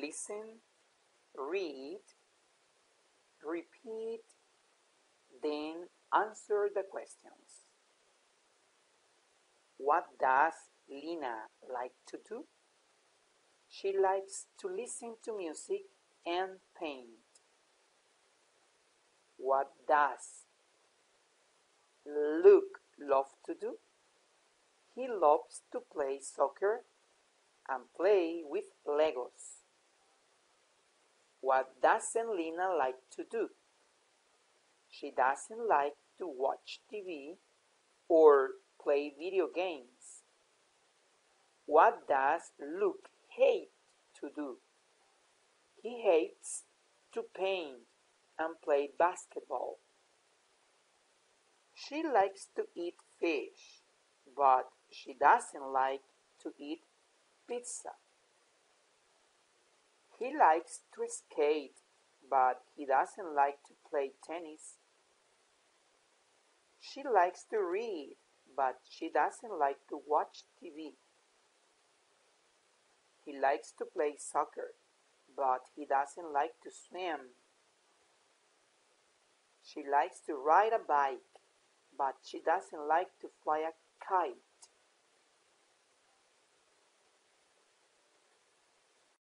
listen, read, repeat, then answer the questions. What does Lina like to do? She likes to listen to music and paint. What does Luke love to do? He loves to play soccer and play with. What doesn't Lina like to do? She doesn't like to watch TV or play video games. What does Luke hate to do? He hates to paint and play basketball. She likes to eat fish, but she doesn't like to eat pizza. He likes to skate, but he doesn't like to play tennis. She likes to read, but she doesn't like to watch TV. He likes to play soccer, but he doesn't like to swim. She likes to ride a bike, but she doesn't like to fly a kite.